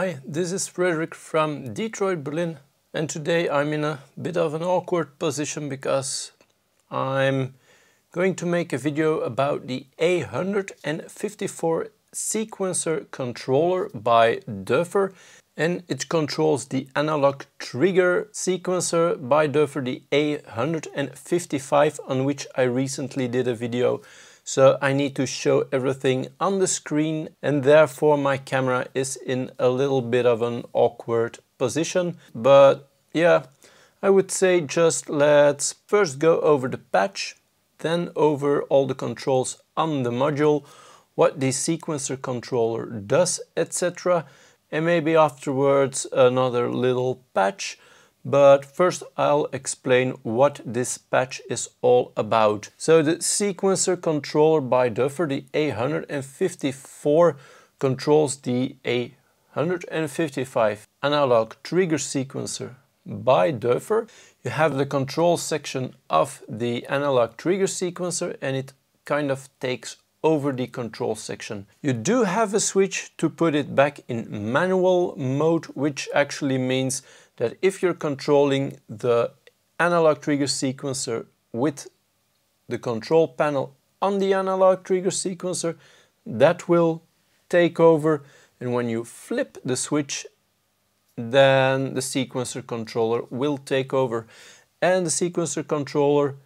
Hi, this is Frederick from Detroit, Berlin and today I'm in a bit of an awkward position because I'm going to make a video about the A154 sequencer controller by Doepfer and it controls the analog trigger sequencer by Doepfer, the A155 on which I recently did a video so I need to show everything on the screen and therefore my camera is in a little bit of an awkward position. But yeah, I would say just let's first go over the patch, then over all the controls on the module, what the sequencer controller does, etc. And maybe afterwards another little patch but first I'll explain what this patch is all about. So the sequencer controller by Doepfer, the A154, controls the A155 analog trigger sequencer by Doepfer. You have the control section of the analog trigger sequencer and it kind of takes over the control section. You do have a switch to put it back in manual mode, which actually means that if you're controlling the analog trigger sequencer with the control panel on the analog trigger sequencer, that will take over and when you flip the switch then the sequencer controller will take over and the sequencer controller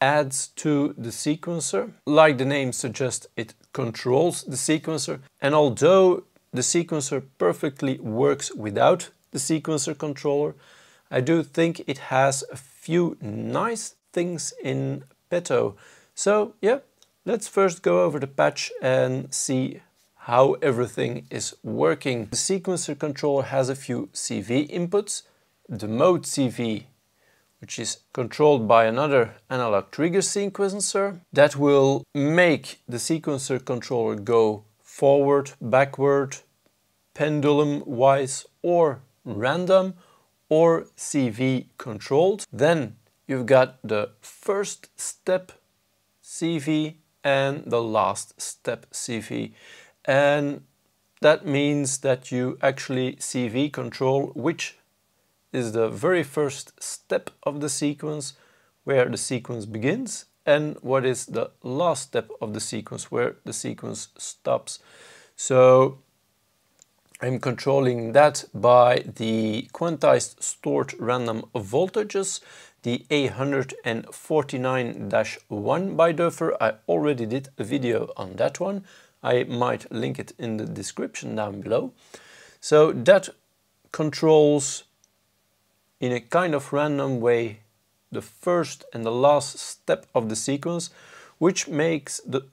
adds to the sequencer. Like the name suggests, it controls the sequencer and although the sequencer perfectly works without the sequencer controller. I do think it has a few nice things in petto. So yeah, let's first go over the patch and see how everything is working. The sequencer controller has a few CV inputs. The mode CV, which is controlled by another analog trigger sequencer, that will make the sequencer controller go forward, backward, pendulum-wise or random or CV controlled. Then you've got the first step CV and the last step CV. And that means that you actually CV control which is the very first step of the sequence where the sequence begins and what is the last step of the sequence where the sequence stops. So I'm controlling that by the quantized stored random voltages, the A149-1 by Doepfer. I already did a video on that one. I might link it in the description down below. So that controls in a kind of random way the first and the last step of the sequence, which makes the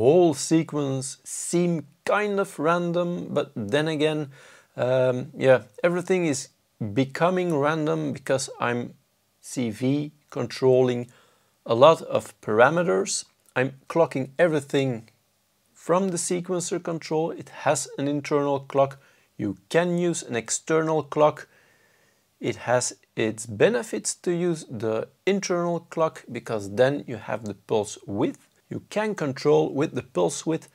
whole sequence seem kind of random, but then again, um, yeah, everything is becoming random because I'm CV controlling a lot of parameters. I'm clocking everything from the sequencer control. It has an internal clock. You can use an external clock. It has its benefits to use the internal clock because then you have the pulse width. You can control with the pulse width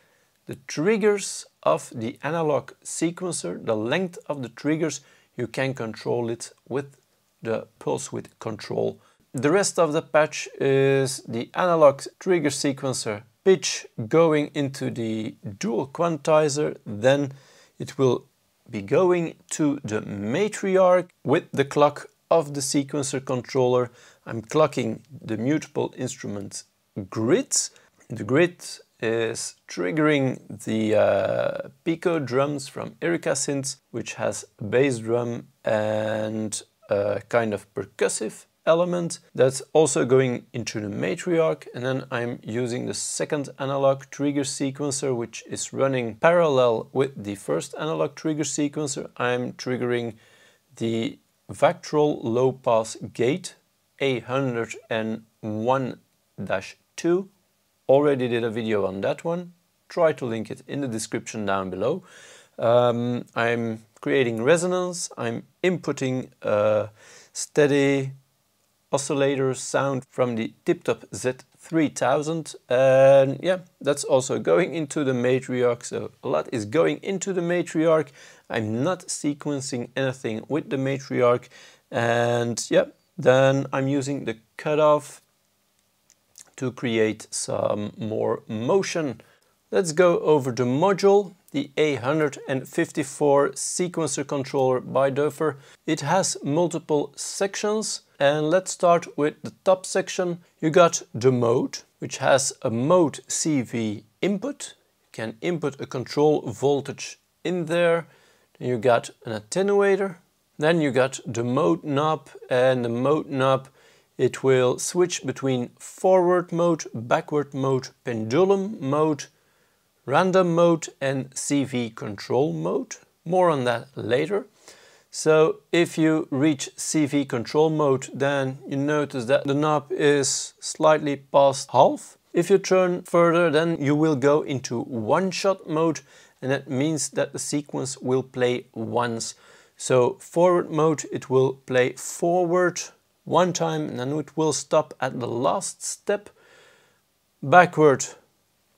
the triggers of the analog sequencer, the length of the triggers, you can control it with the pulse width control. The rest of the patch is the analog trigger sequencer pitch going into the dual quantizer, then it will be going to the matriarch with the clock of the sequencer controller. I'm clocking the mutable instrument grids. The grid is triggering the uh, Pico drums from Erica Synths, which has a bass drum and a kind of percussive element that's also going into the matriarch and then I'm using the second analog trigger sequencer which is running parallel with the first analog trigger sequencer. I'm triggering the Vactrol low pass gate A101-2 Already did a video on that one. Try to link it in the description down below. Um, I'm creating resonance. I'm inputting a steady oscillator sound from the Tip-Top Z3000 and yeah that's also going into the matriarch so a lot is going into the matriarch I'm not sequencing anything with the matriarch and yeah then I'm using the cutoff to create some more motion. Let's go over the module, the A154 sequencer controller by Doepfer. It has multiple sections and let's start with the top section. You got the mode, which has a mode CV input. You can input a control voltage in there. Then you got an attenuator. Then you got the mode knob and the mode knob it will switch between forward mode, backward mode, pendulum mode, random mode and CV control mode. More on that later. So if you reach CV control mode, then you notice that the knob is slightly past half. If you turn further, then you will go into one-shot mode, and that means that the sequence will play once. So forward mode, it will play forward one time and then it will stop at the last step, backward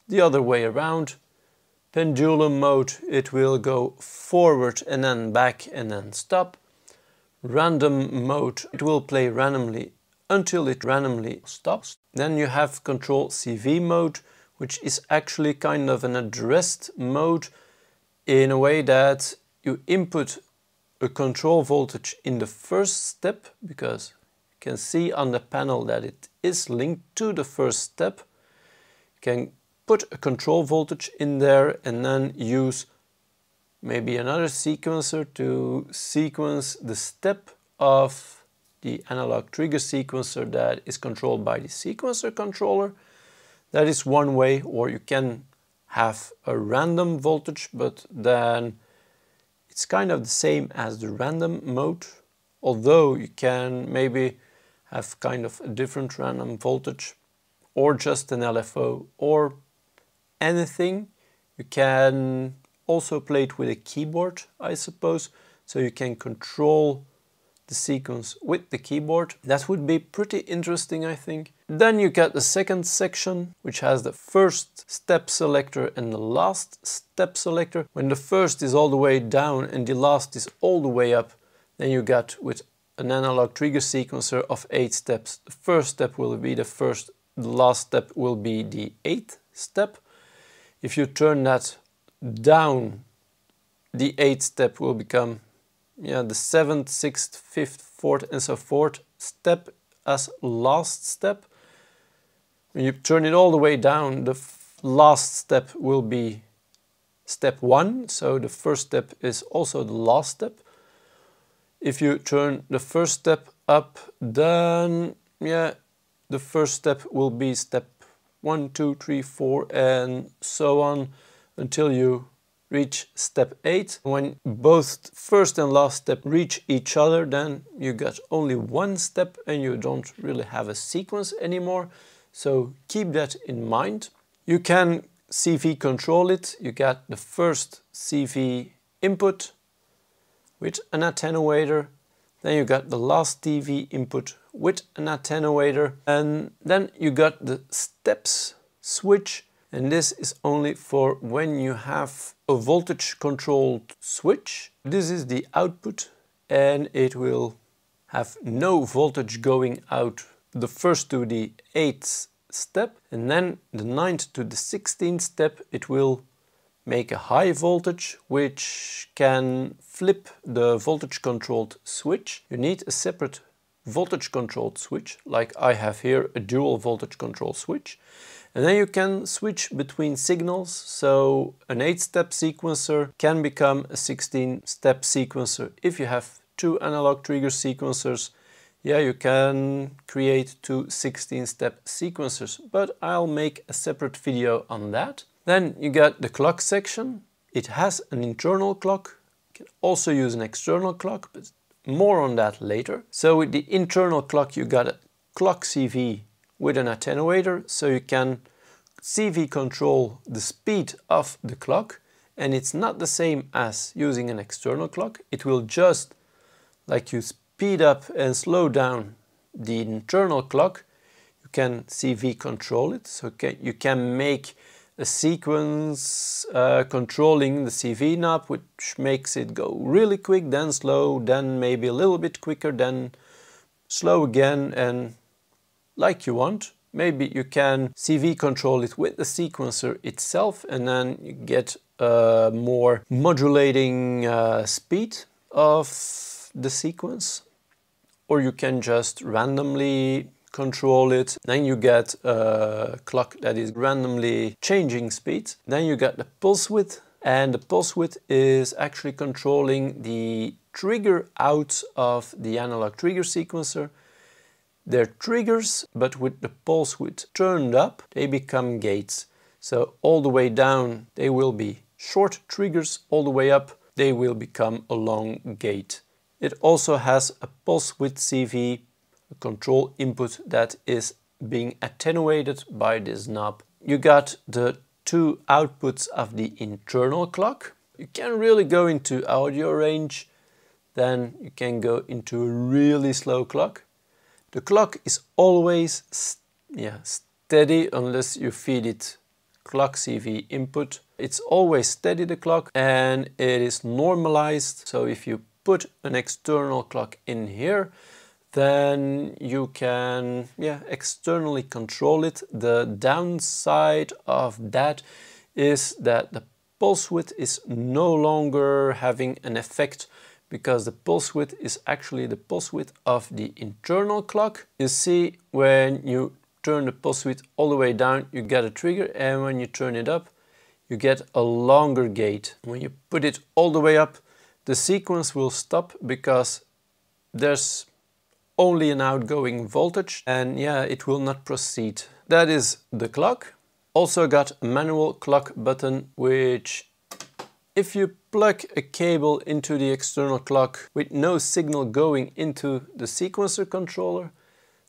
the other way around, pendulum mode it will go forward and then back and then stop, random mode it will play randomly until it randomly stops. Then you have control CV mode which is actually kind of an addressed mode in a way that you input a control voltage in the first step because can see on the panel that it is linked to the first step. You can put a control voltage in there and then use maybe another sequencer to sequence the step of the analog trigger sequencer that is controlled by the sequencer controller. That is one way, or you can have a random voltage, but then it's kind of the same as the random mode, although you can maybe have kind of a different random voltage or just an LFO or anything. You can also play it with a keyboard, I suppose, so you can control the sequence with the keyboard. That would be pretty interesting, I think. Then you get the second section, which has the first step selector and the last step selector. When the first is all the way down and the last is all the way up, then you get with an analog trigger sequencer of eight steps. The first step will be the first, the last step will be the eighth step. If you turn that down, the eighth step will become yeah, the seventh, sixth, fifth, fourth, and so forth step as last step. When you turn it all the way down, the last step will be step one. So the first step is also the last step if you turn the first step up, then yeah, the first step will be step one, two, three, four, and so on until you reach step 8. When both first and last step reach each other, then you got only one step and you don't really have a sequence anymore. So keep that in mind. You can CV control it. You get the first CV input with an attenuator. Then you got the last CV input with an attenuator. And then you got the steps switch and this is only for when you have a voltage controlled switch. This is the output and it will have no voltage going out the first to the 8th step and then the ninth to the 16th step it will make a high voltage which can flip the voltage controlled switch. You need a separate voltage controlled switch like I have here a dual voltage control switch and then you can switch between signals, so an 8-step sequencer can become a 16-step sequencer. If you have two analog trigger sequencers, yeah, you can create two 16-step sequencers, but I'll make a separate video on that. Then you got the clock section. It has an internal clock. You can also use an external clock, but more on that later. So with the internal clock, you got a clock CV with an attenuator so you can CV control the speed of the clock and it's not the same as using an external clock. It will just like you speed up and slow down the internal clock you can CV control it so you can make a sequence uh, controlling the CV knob which makes it go really quick then slow then maybe a little bit quicker then slow again and like you want. Maybe you can CV control it with the sequencer itself and then you get a more modulating uh, speed of the sequence. Or you can just randomly control it. Then you get a clock that is randomly changing speed. Then you get the pulse width and the pulse width is actually controlling the trigger out of the analog trigger sequencer they're triggers, but with the pulse width turned up, they become gates. So all the way down, they will be short triggers. All the way up, they will become a long gate. It also has a pulse width CV, a control input that is being attenuated by this knob. You got the two outputs of the internal clock. You can really go into audio range, then you can go into a really slow clock. The clock is always yeah, steady unless you feed it clock CV input. It's always steady the clock and it is normalized. So if you put an external clock in here, then you can yeah, externally control it. The downside of that is that the pulse width is no longer having an effect because the pulse width is actually the pulse width of the internal clock. You see when you turn the pulse width all the way down you get a trigger and when you turn it up you get a longer gate. When you put it all the way up the sequence will stop because there's only an outgoing voltage and yeah it will not proceed. That is the clock. Also got manual clock button which if you plug a cable into the external clock with no signal going into the sequencer controller,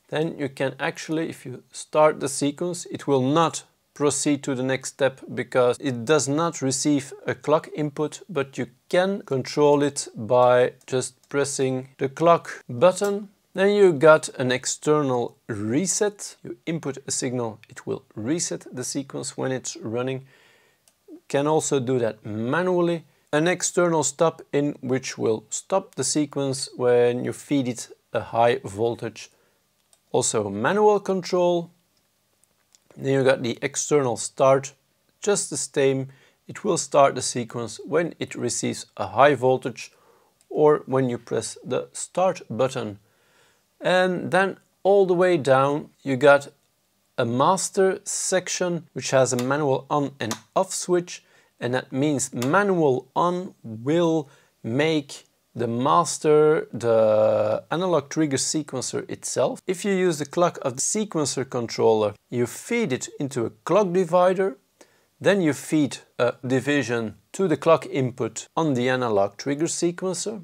then you can actually, if you start the sequence, it will not proceed to the next step because it does not receive a clock input, but you can control it by just pressing the clock button. Then you got an external reset. You input a signal, it will reset the sequence when it's running can also do that manually. An external stop in which will stop the sequence when you feed it a high voltage. Also manual control. Then you got the external start, just the same. It will start the sequence when it receives a high voltage or when you press the start button. And then all the way down you got a master section which has a manual on and off switch and that means manual on will make the master, the analog trigger sequencer itself. If you use the clock of the sequencer controller, you feed it into a clock divider, then you feed a division to the clock input on the analog trigger sequencer.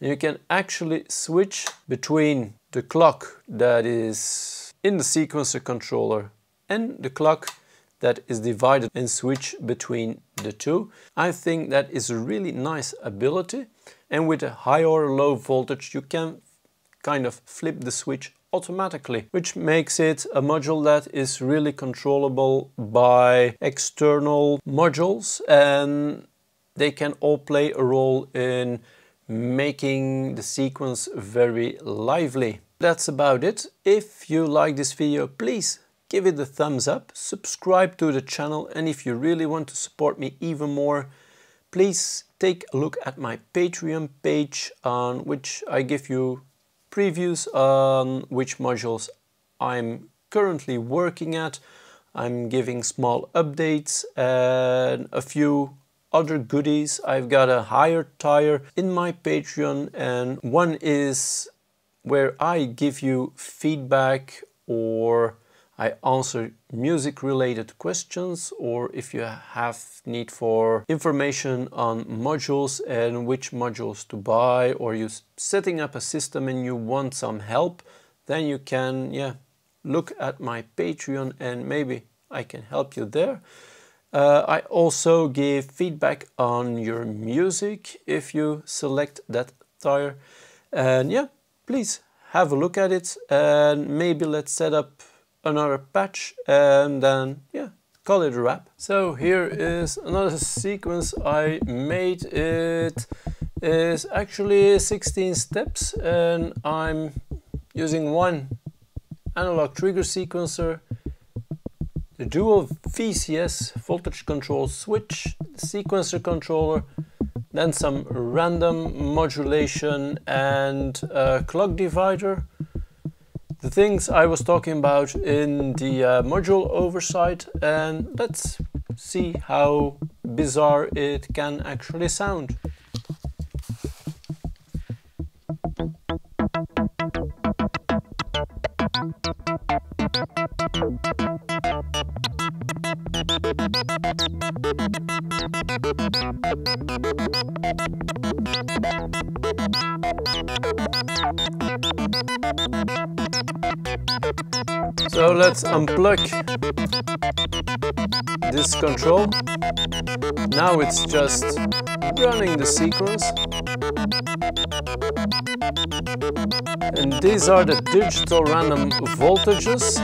You can actually switch between the clock that is in the sequencer controller and the clock that is divided and switch between the two. I think that is a really nice ability and with a high or low voltage you can kind of flip the switch automatically which makes it a module that is really controllable by external modules and they can all play a role in making the sequence very lively. That's about it. If you like this video, please give it a thumbs up, subscribe to the channel and if you really want to support me even more, please take a look at my Patreon page on which I give you previews on which modules I'm currently working at. I'm giving small updates and a few other goodies. I've got a higher tire in my Patreon and one is where I give you feedback or I answer music related questions or if you have need for information on modules and which modules to buy or you're setting up a system and you want some help then you can yeah look at my Patreon and maybe I can help you there. Uh, I also give feedback on your music if you select that tire and yeah please have a look at it and maybe let's set up another patch and then yeah call it a wrap. So here is another sequence I made. It is actually 16 steps and I'm using one analog trigger sequencer, the dual VCS voltage control switch, sequencer controller, then some random modulation and a clock divider the things I was talking about in the uh, module oversight and let's see how bizarre it can actually sound. Let's unplug this control. Now it's just running the sequence. And these are the digital random voltages.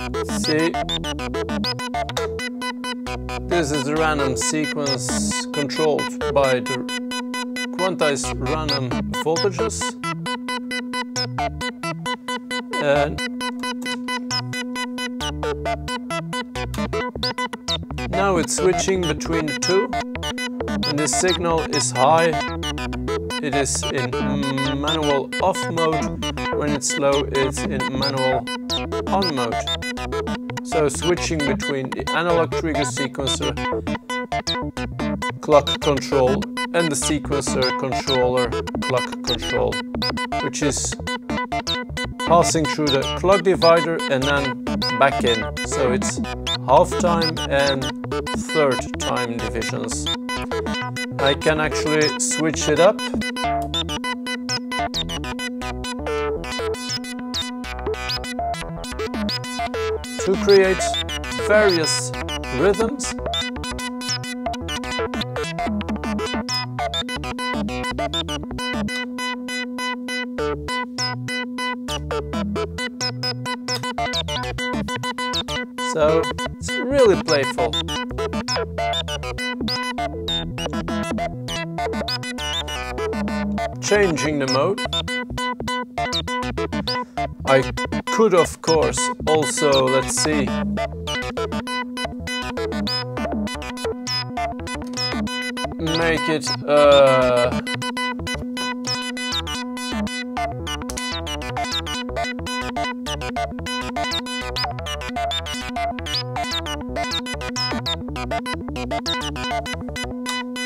See, this is random sequence controlled by the quantized random voltages. And now it's switching between the two. When the signal is high, it is in manual off mode. When it's low, it's in manual on mode. So switching between the analog trigger sequencer, clock control and the sequencer controller clock control, which is passing through the clock divider and then back in. So it's half time and third time divisions. I can actually switch it up to create various rhythms So it's really playful. Changing the mode. I could of course also, let's see, make it uh, Thank you.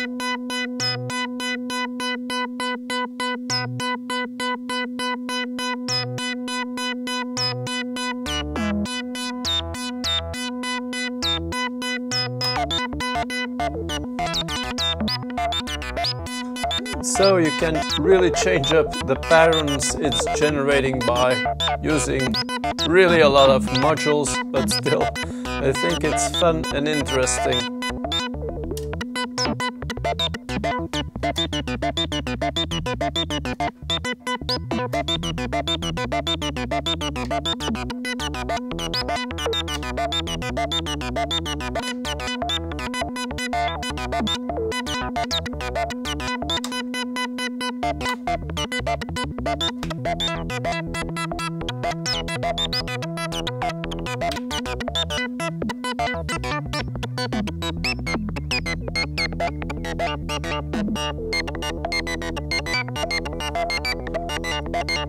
So you can really change up the patterns it's generating by using really a lot of modules, but still I think it's fun and interesting.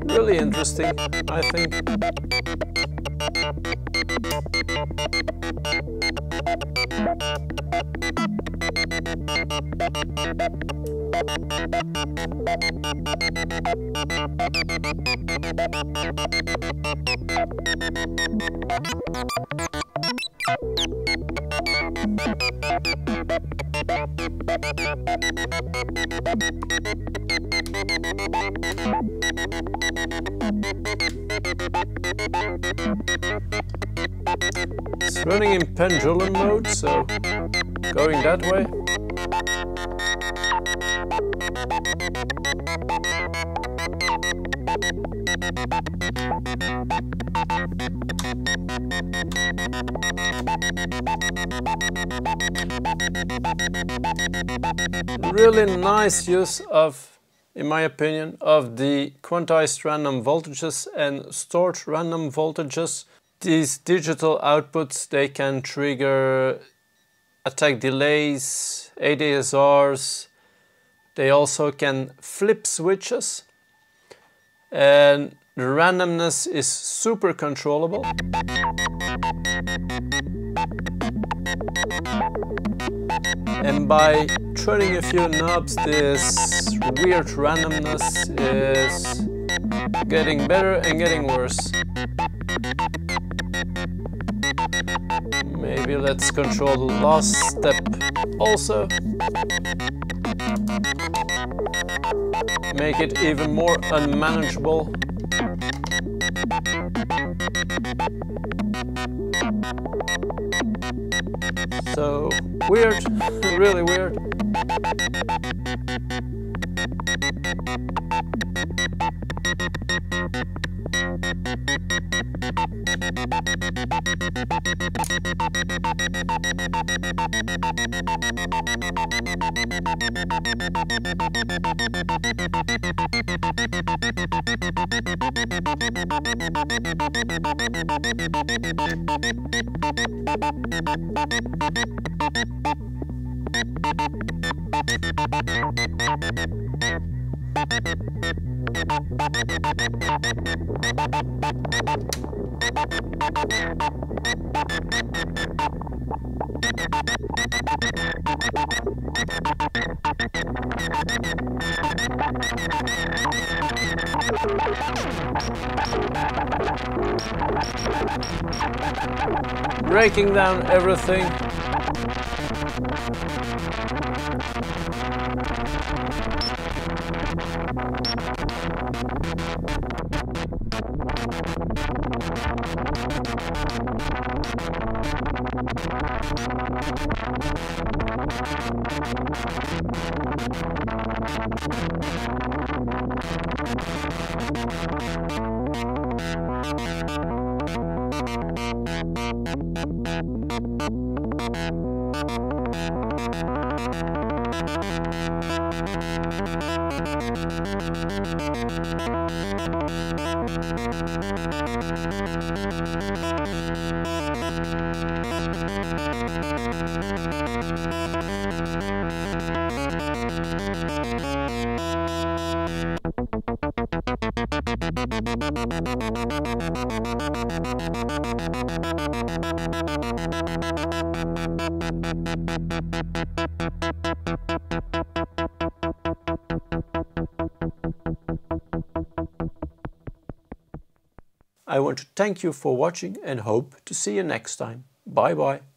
Really interesting, I think. It's running in pendulum mode, so going that way. Really nice use of, in my opinion, of the quantized random voltages and stored random voltages. These digital outputs, they can trigger attack delays, ADSRs, they also can flip switches and the randomness is super controllable. And by turning a few knobs, this weird randomness is getting better and getting worse. Maybe let's control the last step also. Make it even more unmanageable. So weird, really weird. Breaking down everything. Thank you. Thank you for watching and hope to see you next time. Bye bye.